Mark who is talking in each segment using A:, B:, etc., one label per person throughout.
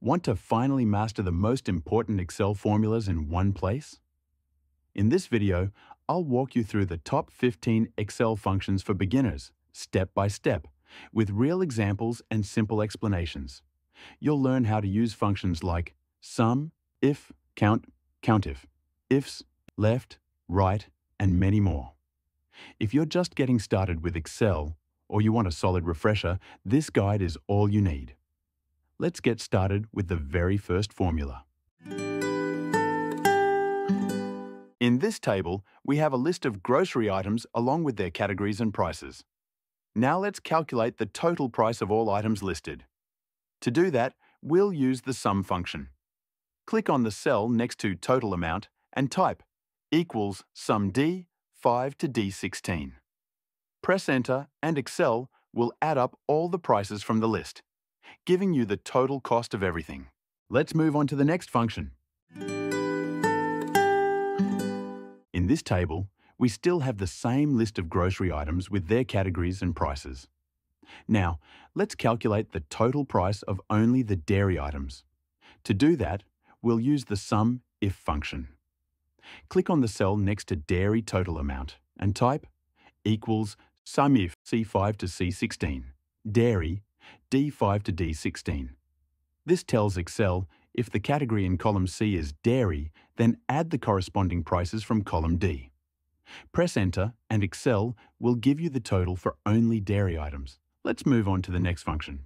A: Want to finally master the most important Excel formulas in one place? In this video, I'll walk you through the top 15 Excel functions for beginners, step by step, with real examples and simple explanations. You'll learn how to use functions like sum, if, count, countif, ifs, left, right, and many more. If you're just getting started with Excel, or you want a solid refresher, this guide is all you need. Let's get started with the very first formula. In this table, we have a list of grocery items along with their categories and prices. Now let's calculate the total price of all items listed. To do that, we'll use the sum function. Click on the cell next to total amount and type equals sum D 5 to D16. Press enter and Excel will add up all the prices from the list giving you the total cost of everything. Let's move on to the next function. In this table, we still have the same list of grocery items with their categories and prices. Now, let's calculate the total price of only the dairy items. To do that, we'll use the sum if function. Click on the cell next to dairy total amount and type equals sum if C5 to C16, dairy D5 to D16. This tells Excel if the category in column C is dairy, then add the corresponding prices from column D. Press Enter and Excel will give you the total for only dairy items. Let's move on to the next function.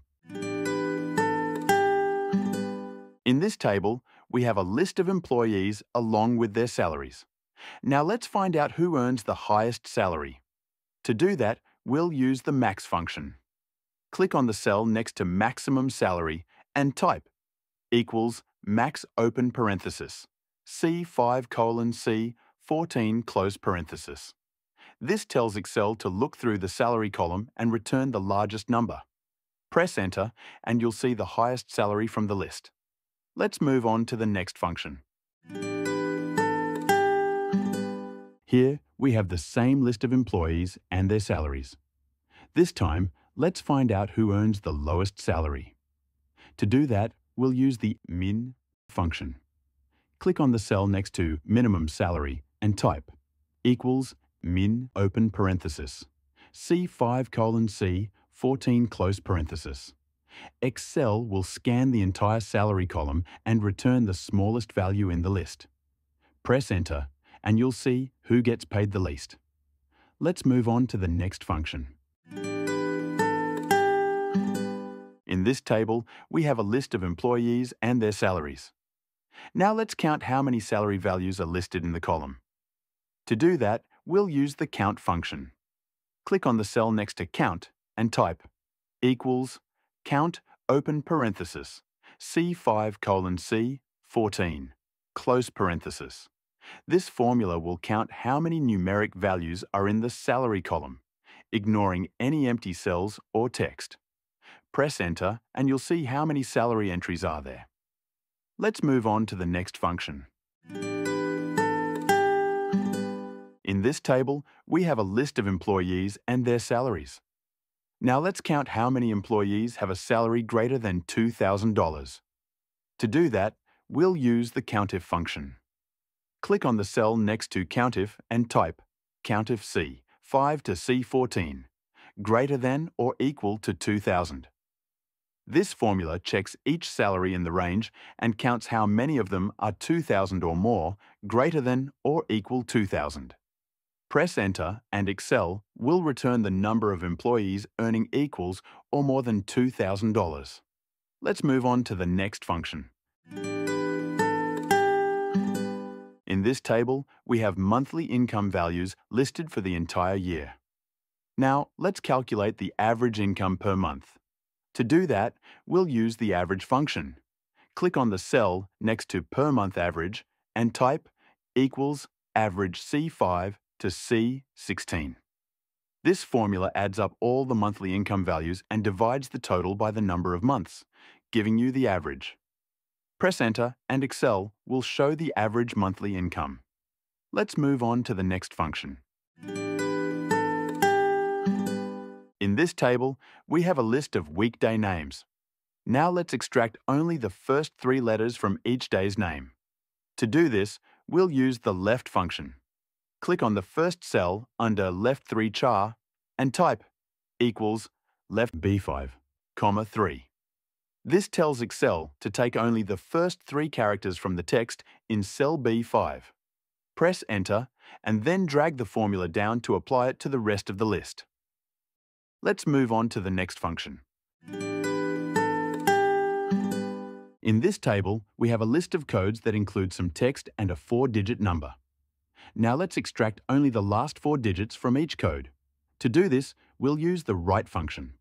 A: In this table, we have a list of employees along with their salaries. Now let's find out who earns the highest salary. To do that, we'll use the max function click on the cell next to maximum salary and type equals max open parenthesis C5 colon C 14 close parenthesis. This tells Excel to look through the salary column and return the largest number. Press Enter and you'll see the highest salary from the list. Let's move on to the next function. Here, we have the same list of employees and their salaries. This time, let's find out who earns the lowest salary. To do that, we'll use the min function. Click on the cell next to minimum salary and type equals min open parenthesis C5 colon C 14 close parenthesis. Excel will scan the entire salary column and return the smallest value in the list. Press Enter and you'll see who gets paid the least. Let's move on to the next function. In this table, we have a list of employees and their salaries. Now let's count how many salary values are listed in the column. To do that, we'll use the count function. Click on the cell next to count and type equals count open parenthesis C5 colon C 14 close parenthesis. This formula will count how many numeric values are in the salary column, ignoring any empty cells or text. Press Enter and you'll see how many salary entries are there. Let's move on to the next function. In this table, we have a list of employees and their salaries. Now let's count how many employees have a salary greater than $2,000. To do that, we'll use the COUNTIF function. Click on the cell next to COUNTIF and type COUNTIF C, 5 to C14, greater than or equal to 2,000. This formula checks each salary in the range and counts how many of them are 2,000 or more, greater than or equal 2,000. Press Enter and Excel will return the number of employees earning equals or more than $2,000. Let's move on to the next function. In this table, we have monthly income values listed for the entire year. Now, let's calculate the average income per month. To do that, we'll use the average function. Click on the cell next to per month average and type equals average C5 to C16. This formula adds up all the monthly income values and divides the total by the number of months, giving you the average. Press Enter and Excel will show the average monthly income. Let's move on to the next function. In this table, we have a list of weekday names. Now let's extract only the first three letters from each day's name. To do this, we'll use the left function. Click on the first cell under left 3 char and type equals left B5, comma 3. This tells Excel to take only the first three characters from the text in cell B5. Press Enter and then drag the formula down to apply it to the rest of the list. Let's move on to the next function. In this table, we have a list of codes that include some text and a four-digit number. Now let's extract only the last four digits from each code. To do this, we'll use the right function.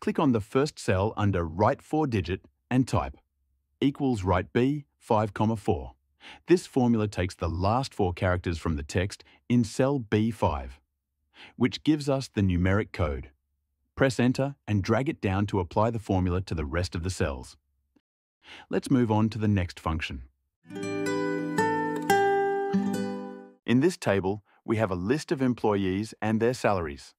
A: Click on the first cell under right four-digit and type equals right B 5, comma 4. This formula takes the last four characters from the text in cell B5, which gives us the numeric code. Press Enter and drag it down to apply the formula to the rest of the cells. Let's move on to the next function. In this table, we have a list of employees and their salaries.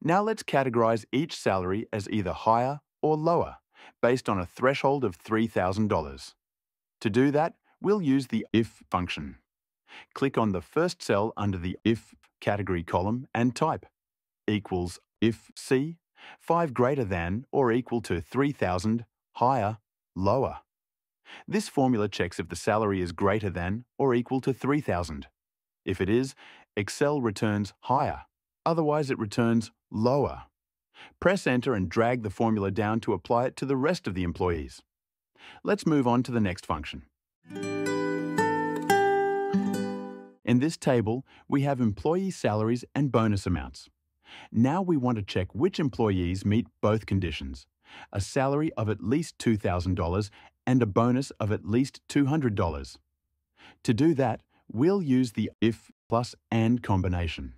A: Now let's categorize each salary as either higher or lower, based on a threshold of $3,000. To do that, we'll use the IF function. Click on the first cell under the IF category column and type equals if C 5 greater than or equal to 3,000 higher lower. This formula checks if the salary is greater than or equal to 3,000. If it is, Excel returns higher, otherwise it returns lower. Press Enter and drag the formula down to apply it to the rest of the employees. Let's move on to the next function. In this table, we have employee salaries and bonus amounts. Now we want to check which employees meet both conditions, a salary of at least $2,000 and a bonus of at least $200. To do that, we'll use the IF plus AND combination.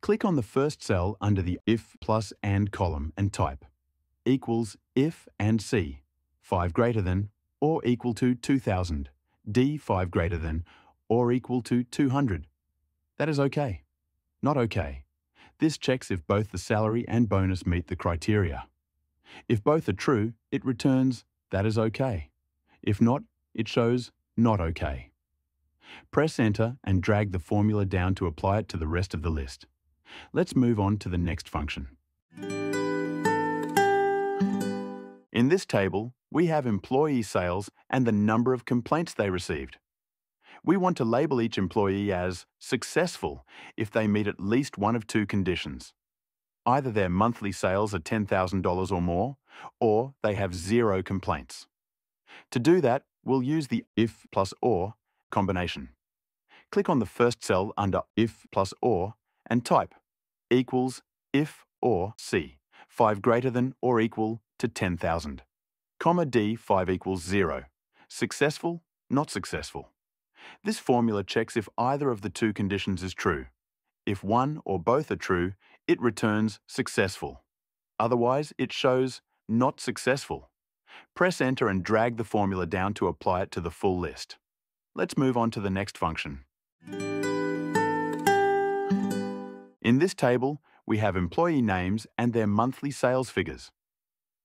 A: Click on the first cell under the IF plus AND column and type equals IF and C, 5 greater than or equal to 2000, D 5 greater than or equal to 200. That is okay. Not okay. This checks if both the salary and bonus meet the criteria. If both are true, it returns that is okay. If not, it shows not okay. Press Enter and drag the formula down to apply it to the rest of the list. Let's move on to the next function. In this table, we have employee sales and the number of complaints they received. We want to label each employee as successful if they meet at least one of two conditions. Either their monthly sales are $10,000 or more, or they have zero complaints. To do that, we'll use the if plus or combination. Click on the first cell under if plus or and type equals if or C, 5 greater than or equal to 10,000. Comma D 5 equals 0. Successful, not successful. This formula checks if either of the two conditions is true. If one or both are true, it returns successful. Otherwise, it shows not successful. Press Enter and drag the formula down to apply it to the full list. Let's move on to the next function. In this table, we have employee names and their monthly sales figures.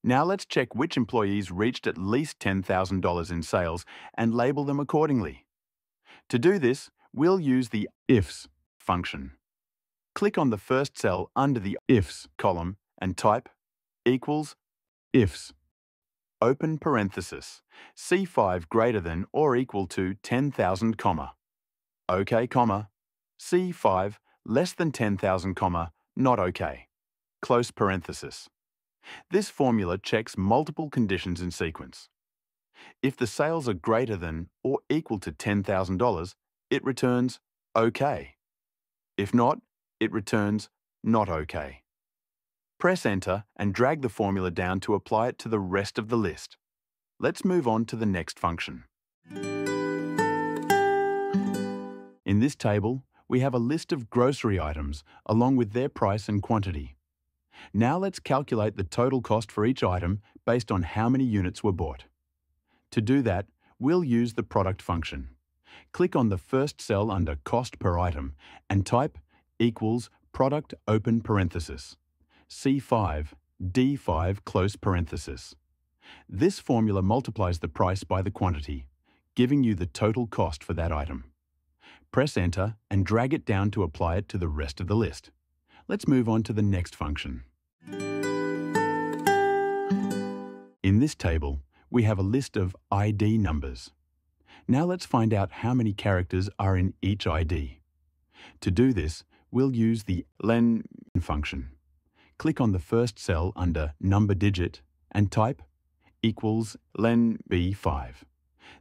A: Now let's check which employees reached at least $10,000 in sales and label them accordingly. To do this, we'll use the IFS function. Click on the first cell under the IFS column and type equals IFS. Open parenthesis, C5 greater than or equal to 10,000 comma. OK comma, C5 less than 10,000 comma, not OK. Close parenthesis. This formula checks multiple conditions in sequence. If the sales are greater than or equal to $10,000, it returns OK. If not, it returns not OK. Press Enter and drag the formula down to apply it to the rest of the list. Let's move on to the next function. In this table, we have a list of grocery items along with their price and quantity. Now let's calculate the total cost for each item based on how many units were bought. To do that, we'll use the product function. Click on the first cell under cost per item and type equals product open parenthesis, C5, D5 close parenthesis. This formula multiplies the price by the quantity, giving you the total cost for that item. Press Enter and drag it down to apply it to the rest of the list. Let's move on to the next function. In this table, we have a list of ID numbers. Now let's find out how many characters are in each ID. To do this, we'll use the len function. Click on the first cell under number digit and type equals len b5.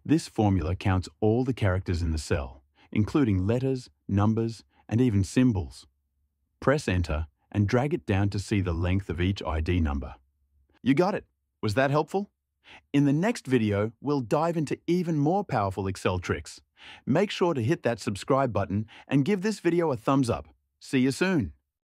A: This formula counts all the characters in the cell, including letters, numbers, and even symbols. Press Enter and drag it down to see the length of each ID number. You got it. Was that helpful? In the next video, we'll dive into even more powerful Excel tricks. Make sure to hit that subscribe button and give this video a thumbs up. See you soon.